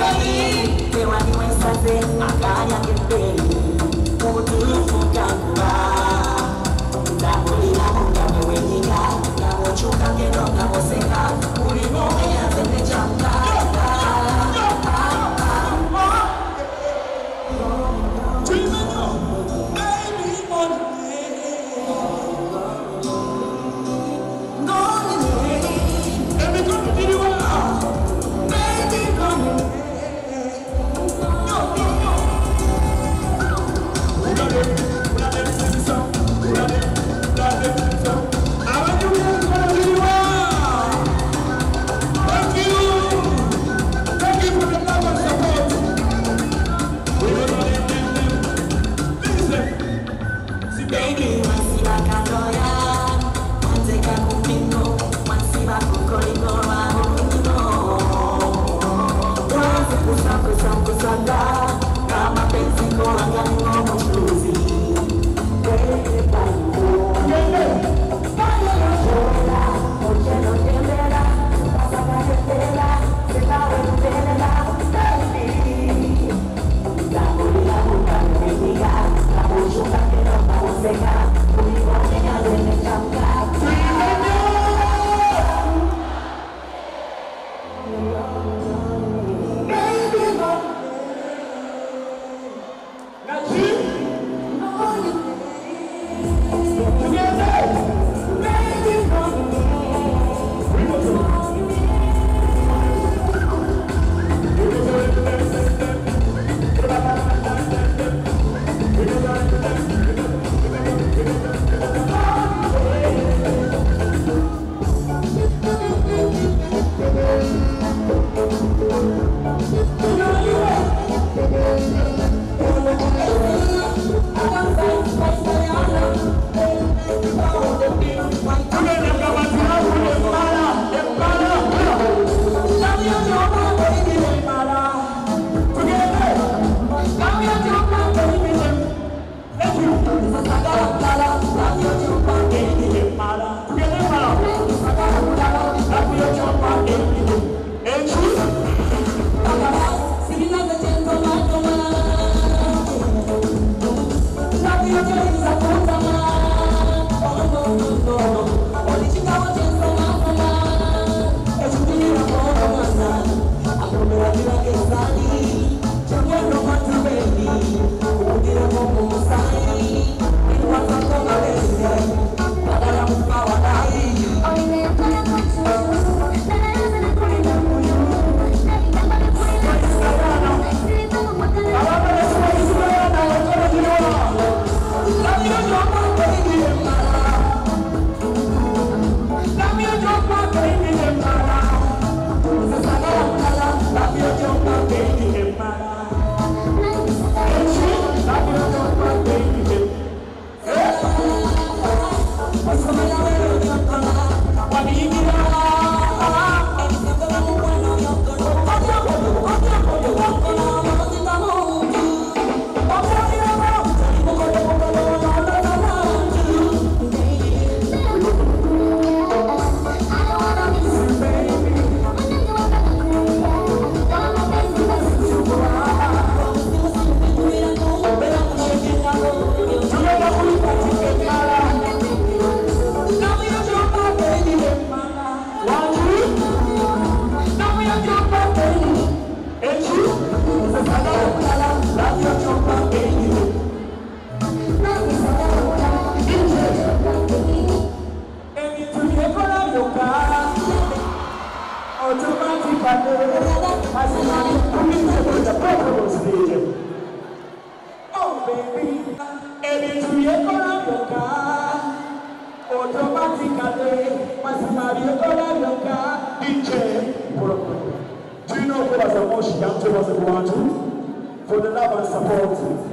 Do you. know who was the most for the love and support